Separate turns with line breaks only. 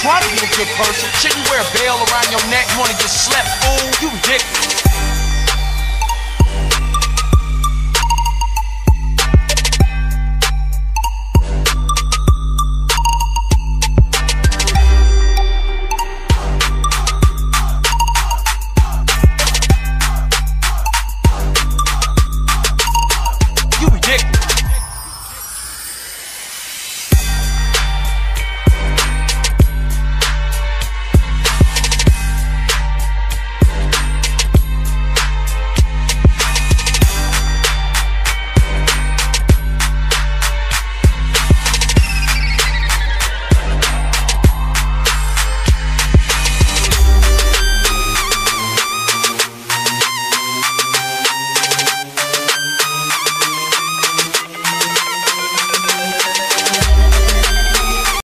try to be a good person. Shouldn't you wear a veil around your neck, wanna get slept, fool? You dick.